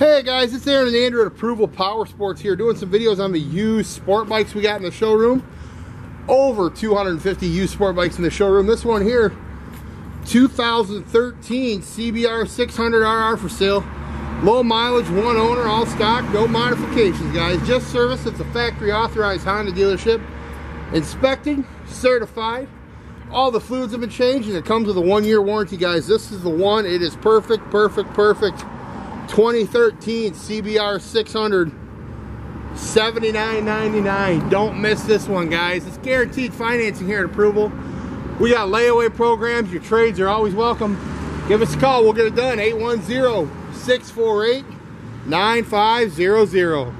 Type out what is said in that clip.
Hey guys, it's Aaron and Andrew at Approval Power Sports here doing some videos on the used sport bikes we got in the showroom. Over 250 used sport bikes in the showroom. This one here, 2013 CBR 600RR for sale. Low mileage, one owner, all stock, no modifications guys. Just service, it's a factory authorized Honda dealership. Inspected, certified. All the fluids have been changed and it comes with a one year warranty guys. This is the one, it is perfect, perfect, perfect. 2013 CBR 600 $79.99. Don't miss this one, guys. It's guaranteed financing here at Approval. We got layaway programs. Your trades are always welcome. Give us a call. We'll get it done. 810 648 9500.